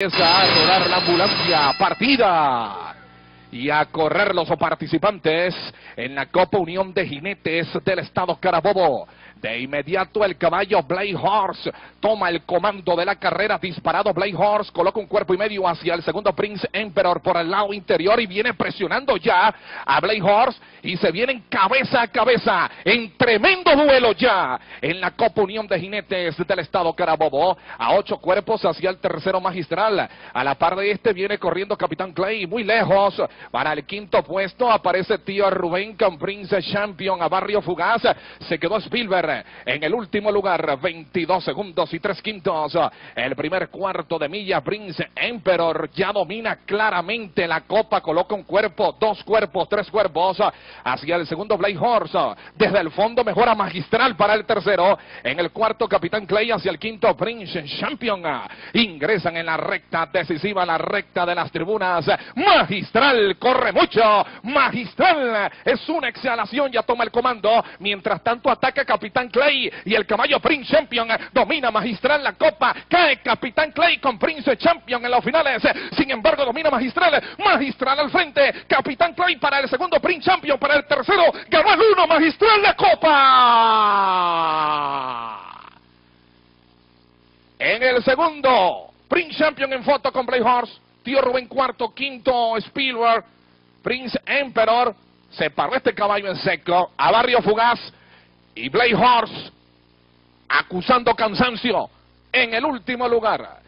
Empieza a rodar la ambulancia, partida y a correr los participantes en la Copa Unión de Jinetes del Estado Carabobo. De inmediato el caballo Blade Horse toma el comando de la carrera. Disparado Blade Horse coloca un cuerpo y medio hacia el segundo Prince Emperor por el lado interior y viene presionando ya a Blade Horse y se vienen cabeza a cabeza en tremendo duelo ya en la Copa Unión de Jinetes del Estado Carabobo. A ocho cuerpos hacia el tercero magistral. A la par de este viene corriendo Capitán Clay muy lejos. Para el quinto puesto aparece tío Rubén con Prince Champion a Barrio Fugaz. Se quedó Spielberg en el último lugar, 22 segundos y 3 quintos. El primer cuarto de milla, Prince Emperor ya domina claramente la copa, coloca un cuerpo, dos cuerpos, tres cuerpos hacia el segundo Blade Horse. Desde el fondo mejora magistral para el tercero. En el cuarto, Capitán Clay hacia el quinto, Prince Champion. Ingresan en la recta decisiva, la recta de las tribunas. Magistral, corre mucho. Magistral es una exhalación, ya toma el comando. Mientras tanto ataca Capitán Clay y el caballo Prince Champion domina magistral la copa. Cae Capitán Clay con Prince Champion en los finales. Sin embargo, domina magistral. Magistral al frente. Capitán Clay para el segundo Prince Champion. Para el tercero ganó el uno magistral la copa. En el segundo, Prince Champion en foto con Blade Horse. Tío Rubén cuarto, quinto Spielberg. Prince Emperor. Se paró este caballo en seco. A Barrio Fugaz y Blade Horse acusando cansancio en el último lugar.